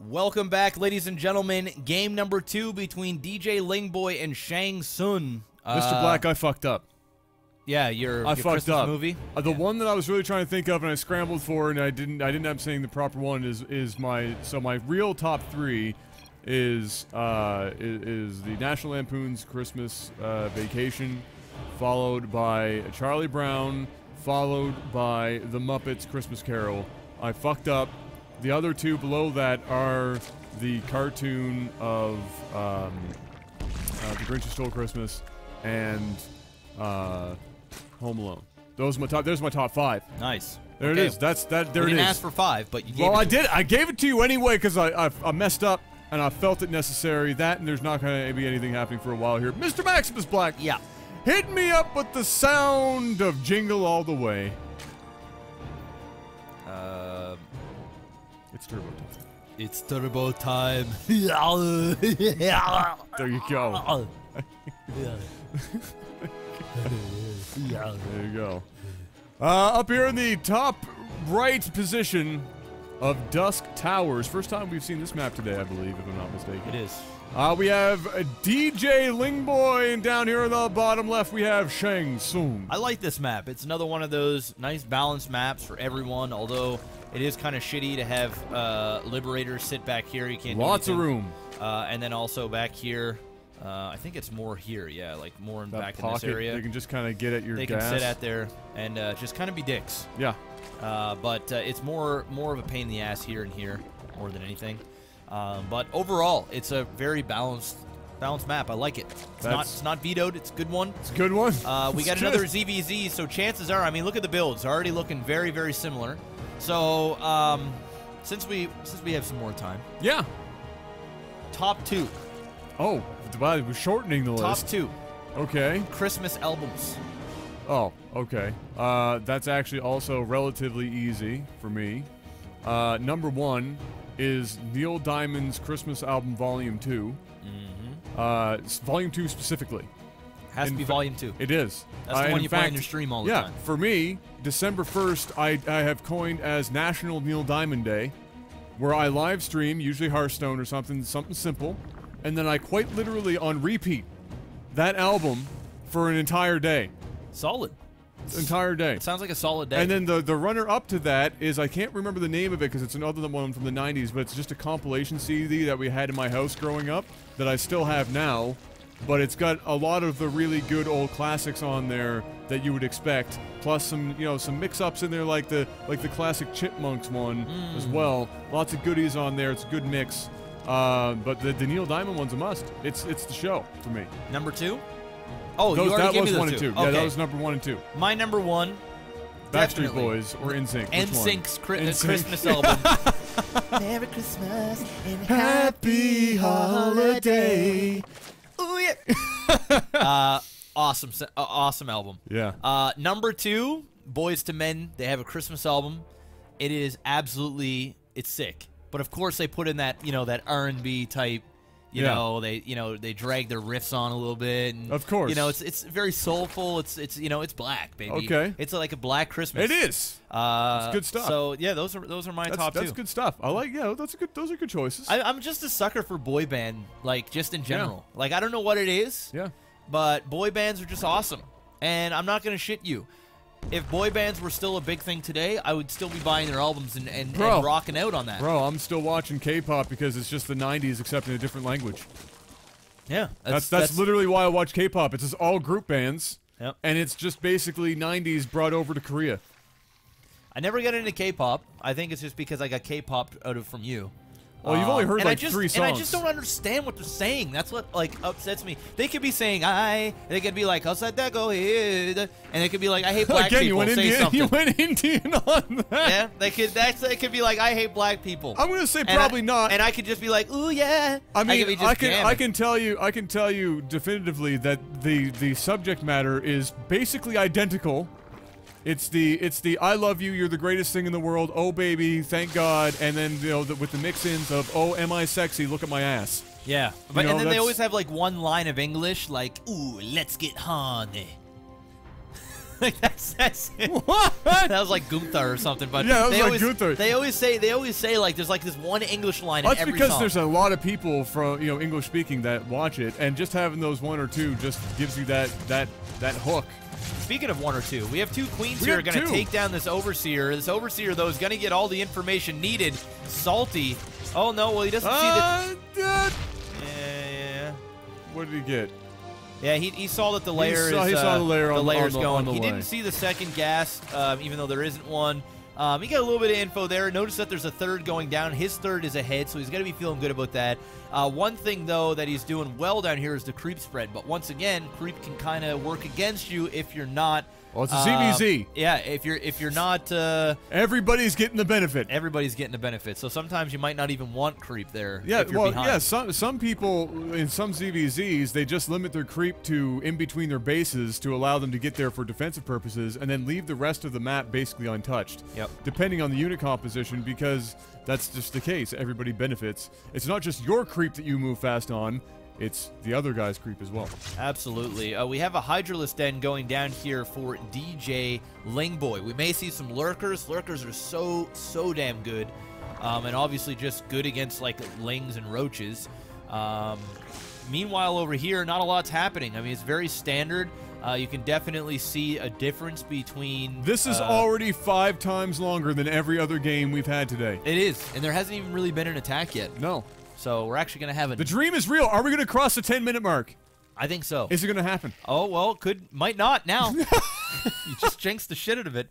Welcome back, ladies and gentlemen. Game number two between DJ Lingboy and Shang. Mr. Uh, Black, I fucked up. Yeah, your, I your fucked Christmas up. movie. Uh, the Yeah. one that I was really trying to think of and I scrambled for and I didn't I didn't end up saying the proper one is is my so my real top three is uh is, is the National Lampoon's Christmas uh, Vacation, followed by Charlie Brown, followed by the Muppets Christmas Carol. I fucked up. The other two below that are the cartoon of um, uh, The Grinch Who Stole Christmas and uh, Home Alone. Those are my top. There's my top five. Nice. There Okay. it is. That's that. There we it didn't is. ask for five, but you gave well, I did. I gave it to you anyway because I, I I messed up and I felt it necessary. That and there's not going to be anything happening for a while here. Mr. Maximus Black, Yeah. hit me up with the sound of Jingle All the Way. Uh, It's turbo time. it's turbo time. There you go. There you go. Uh, up here in the top right position of Dusk Towers. First time we've seen this map today, I believe, if I'm not mistaken. it is. Uh, we have DJ Lingboy, and down here in the bottom left, we have Shang Tsung. I like this map. It's another one of those nice balanced maps for everyone. Although it is kind of shitty to have uh, Liberators sit back here. You can't. do Lots of room. Uh, and then also back here. Uh, I think it's more here. Yeah, like more in That back in this area. they can just kind of get at your They gas. can sit at there and uh, just kind of be dicks. Yeah. Uh, but uh, it's more more of a pain in the ass here and here more than anything. Um, but overall, it's a very balanced balanced map. I like it. It's not it's not vetoed. It's a good one. It's a good one. Uh, we got good. another ZVZ, so chances are, I mean, look at the builds, already looking very, very similar. So um, since we since we have some more time, Yeah. top two, Oh, we're shortening the list. top two Okay. Christmas albums. Oh, okay. Uh, that's actually also relatively easy for me. Uh, number one is Neil Diamond's Christmas album, Volume 2. Mm-hmm. Uh, volume 2 specifically. Has In to be Volume Two. It is. That's the Uh, one in you play on fact- your stream all the yeah, time. Yeah, for me, December 1st, I, I have coined as National Neil Diamond Day, where I live stream, usually Hearthstone or something, something simple, and then I quite literally on repeat that album for an entire day. Solid. Entire day. It sounds like a solid day. And then the the runner up to that is I can't remember the name of it because it's another one from the 90s, but it's just a compilation CD that we had in my house growing up that I still have now. But it's got a lot of the really good old classics on there that you would expect, plus some you know some mix-ups in there like the like the classic Chipmunks one as Mm. well. Lots of goodies on there. It's a good mix. Uh, but the, the Neil Diamond one's a must. It's it's the show for me. number two. Oh, Those, you already that gave was me those one two. and two. Okay. Yeah, that was number one and two. My number one. Backstreet. Boys or NSYNC. Which one? NSYNC's Chri- uh, NSYNC. Christmas album. Merry Christmas and Happy holiday. Yeah. uh, awesome, uh, awesome album. Yeah. Uh, number two, Boyz II Men. They have a Christmas album. It is absolutely, it's sick. But of course, they put in that, you know, that R and B type. You Yeah. know, they, you know, they drag their riffs on a little bit. And, Of course. You know, it's it's very soulful. It's it's you know, it's black, baby. Okay. It's like a black Christmas. It is. Uh, It's good stuff. So yeah, those are those are my That's, top that's two. good stuff. I like. Yeah, that's a good. Those are good choices. I, I'm just a sucker for boy band, like just in general. Like I don't know what it is, yeah. But boy bands are just awesome. And I'm not gonna shit you. If boy bands were still a big thing today, I would still be buying their albums and, and, Bro. and rocking out on that. Bro, I'm still watching K-pop because it's just the '90s, except in a different language. Yeah, That's that's, literally why I watch K-pop. It's just all group bands, Yep. and it's just basically '90s brought over to Korea. I never got into K-pop. I think it's just because I got K-pop out of from you. Well, you've only Um, heard I like just, three And I just don't understand what they're saying. That's what like upsets me. They could be saying I. They could be like outside that go here, and they could be like I hate black Again, people. you went say Indian. something. You went Indian on that. yeah, they could. That's it. Could be like I hate black people. I'm gonna say And I- probably not. And I could just be like, ooh yeah. I mean, I, just can I can tell you I can tell you definitively that the the subject matter is basically identical. It's the it's the I love you, you're the greatest thing in the world. Oh baby, thank God, and then you know the, with the mix-ins of oh am I sexy? Look at my ass. Yeah, but know, and then they always have like one line of English, like ooh, let's get honey. like that's, that's What? that was like Gunther or something. But Yeah, that was they like always, Gunther. They always say they always say like there's like this one English line in That's because song. there's a lot of people from you know English speaking that watch it, and just having those one or two just gives you that that that hook. Speaking of one or two, we have two queens We here going to take down this overseer. This overseer though is going to get all the information needed. Salty. Oh no, well he doesn't see the. Uh, uh, Yeah, yeah, what did he get? yeah. He, he saw that the lair saw- is he saw uh, the lair on- lair's on the- going. the he way. didn't see the second gas, um, even though there isn't one. Um, he got a little bit of info there. Notice that there's a third going down. His third is ahead, so he's going to be feeling good about that. Uh, one thing, though, that he's doing well down here is the creep spread. But once again, creep can kind of work against you if you're not. Well, it's a uh, ZVZ. Yeah, if you're if you're not. Uh, Everybody's getting the benefit. everybody's getting the benefit. So sometimes you might not even want creep there. Yeah, if you're well, behind. yeah. Some some people in some ZVZs they just limit their creep to in between their bases to allow them to get there for defensive purposes, and then leave the rest of the map basically untouched. Yep. Depending on the unit composition, because that's just the case. Everybody benefits. It's not just your creep that you move fast on; it's the other guy's creep as well. Absolutely. Uh, we have a Hydralisk Den going down here for DJ Lingboy. We may see some Lurkers. Lurkers are so, so damn good. Um, and obviously just good against, like, Lings and Roaches. Um, meanwhile, over here, not a lot's happening. I mean, it's very standard. Uh, you can definitely see a difference between. This is uh, already five times longer than every other game we've had today. It is. And there hasn't even really been an attack yet. No, So we're actually going to have a. the dream is real. Are we going to cross the 10 minute mark? I think so. Is it going to happen? Oh well, could might not now. you just jinxed the shit out of it.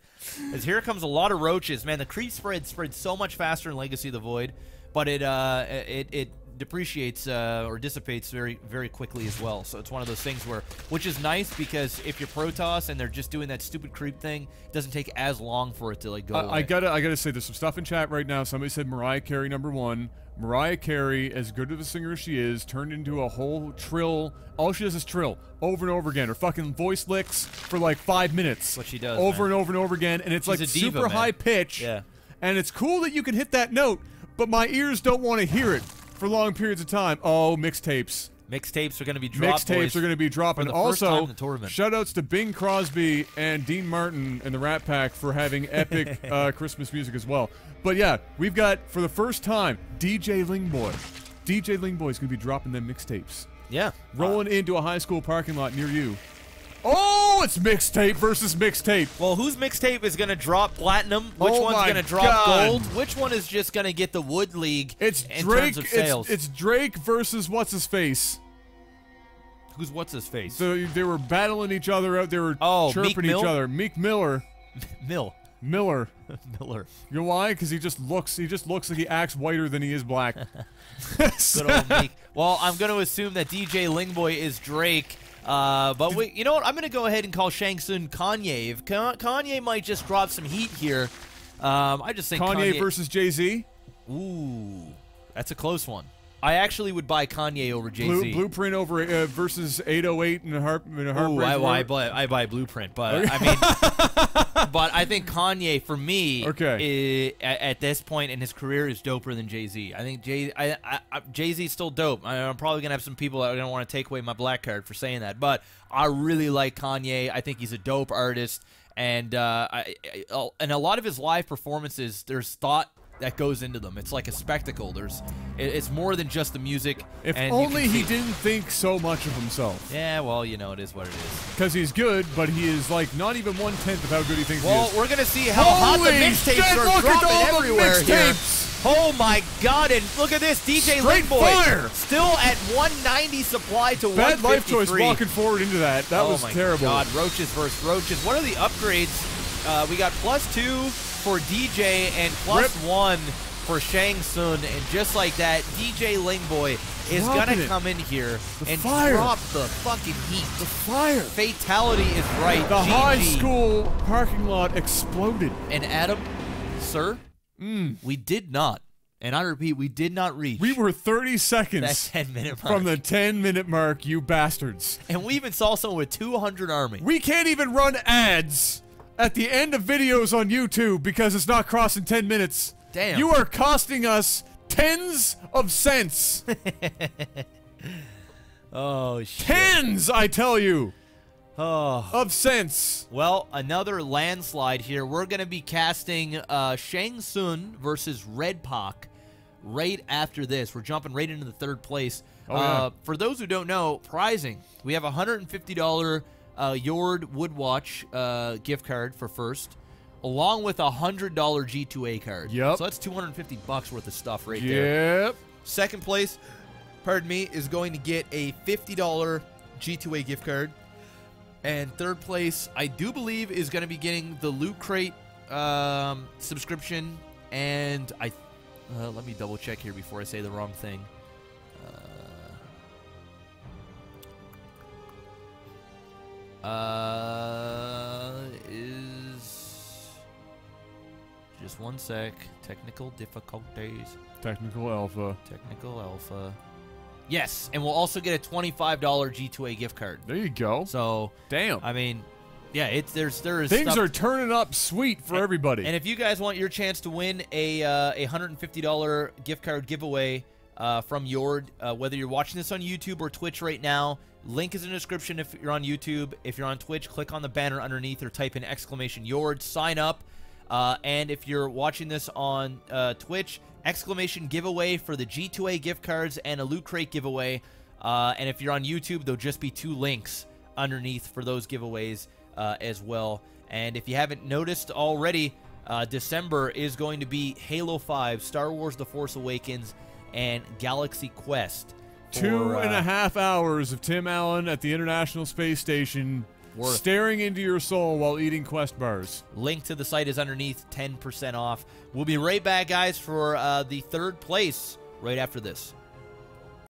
As here comes a lot of roaches, man. The creep spread spreads so much faster in Legacy of the Void, but it uh it it depreciates uh, or dissipates very very quickly as well. So it's one of those things where, which is nice because if you're Protoss and they're just doing that stupid creep thing, it doesn't take as long for it to like go. I, I gotta, I gotta say, there's some stuff in chat right now. Somebody said Mariah Carey number one. Mariah Carey, as good of a singer as she is, turned into a whole trill. All she does is trill over and over again. Her fucking voice licks for like five minutes. what she does, over man. and over and over again, and it's She's like diva, super man. high pitch. Yeah. And it's cool that you can hit that note, but my ears don't want to hear it for long periods of time. Oh, mixtapes. Mixtapes are going to be dropped. Mixtapes are going to be dropping. the first time also, in the tournament. shoutouts to Bing Crosby and Dean Martin and the Rat Pack for having epic uh, Christmas music as well. But yeah, we've got for the first time DJ Lingboy. DJ Lingboy is going to be dropping them mixtapes, Yeah. rolling into a high school parking lot near you. Oh, it's mixtape versus mixtape. Well, whose mixtape is going to drop platinum? Which Oh one's going to drop God. gold? Which one is just going to get the Wood League It's in Drake. terms of sales? It's, it's Drake versus what's his face. Who's what's his face? So they were battling each other out. They were Oh, chirping each other. Meek Miller. Mill. Miller. Miller. You know why? Because he just looks. He just looks like he acts whiter than he is black. Good old Meek. Well, I'm going to assume that DJ Lingboy is Drake. Uh, but you know what? I'm going to go ahead and call Shang Tsung Kanye. If Ka- Kanye might just drop some heat here. Um, I just think Kanye, Kanye, versus Jay Z. Ooh, that's a close one. I actually would buy Kanye over Jay Blue, Z. Blueprint over uh, versus 808 and a harp and a Ooh. I, I, buy, I buy Blueprint, but I mean, but I think Kanye for me, Okay. i- at, at this point in his career, is doper than Jay Z. I think Jay, I, I, I, Jay Z's still dope. I, I'm probably gonna have some people that are gonna want to take away my black card for saying that, but I really like Kanye. I think he's a dope artist, and uh, I, I, and a lot of his live performances, there's thought. That goes into them. It's like a spectacle. There's, it- it's more than just the music. If only he didn't think so much of himself. Yeah, well, you know, it is what it is. Because he's good, but he is like not even one tenth of how good he thinks Well, he is. Well, we're gonna see how hot the Holy mixtapes are look at dropping all the everywhere here. Oh my God! And look at this, DJ fire! still at 190 supply to Bad life choice walking forward into that. That oh was my terrible. God, roaches versus roaches. What are the upgrades? Uh, we got plus two for DJ and plus one for Shang Tsung, and just like that, DJ Lingboy is gonna come in here The and fire. drop the fucking heat. The fire. Fatality is right. The high school parking lot exploded. And Adam, sir, we did not, and I repeat, we did not reach Mm. We were 30 seconds that seconds 10 minute mark. from the 10 minute mark, you bastards. and we even saw someone with 200 army. We can't even run ads at the end of videos on YouTube because it's not crossing 10 minutes. Damn. You are costing us tens of cents. Oh, shit. tens, I tell you. Oh. of sense. Well, another landslide here. We're going to be casting uh, Shang Tsung versus Red Pak right after this. We're jumping right into the third place. Oh, uh, yeah. For those who don't know, prizing. We have a $150 uh, JORD Woodwatch uh, gift card for first, along with a $100 G2A card. Yep. So that's 250 bucks worth of stuff right there. Yep. Second place, pardon me, is going to get a $50 G2A gift card. And third place, I do believe, is going to be getting the Loot Crate um, subscription. And I, uh, let me double check here before I say the wrong thing. Uh, is just one sec. Technical difficulties. Technical alpha. Technical alpha. Yes, and we'll also get a twenty-five dollar G2A gift card. There you go. So Damn. I mean, yeah, it's there's there's Things stuff- are turning up sweet for everybody. And if you guys want your chance to win a uh, a hundred and fifty dollar gift card giveaway uh, from JORD, uh, whether you're watching this on YouTube or Twitch right now, link is in the description if you're on YouTube. If you're on Twitch, click on the banner underneath or type in exclamation JORD. Sign up. Uh, and if you're watching this on uh, Twitch, exclamation giveaway for the G2A gift cards and a Loot Crate giveaway. Uh, and if you're on YouTube, there'll just be two links underneath for those giveaways uh, as well. And if you haven't noticed already, December is going to be Halo 5, Star Wars The Force Awakens, and Galaxy Quest. Two for, and a uh, half hours of Tim Allen at the International Space Station Worth. staring into your soul while eating Quest bars. Link to the site is underneath, 10% off. We'll be right back, guys, for uh, the third place right after this.